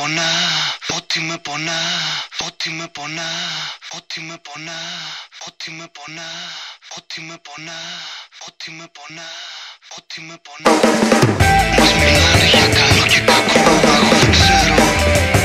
πονά, ό,τι με πονά, ό,τι με πονά, ό,τι με πονά, ό,τι με πονά, ό,τι με πονά, ό,τι με πονά, ό,τι με πονά. Μας μιλάνε για καλό και κακό, εγώ δεν ξέρω.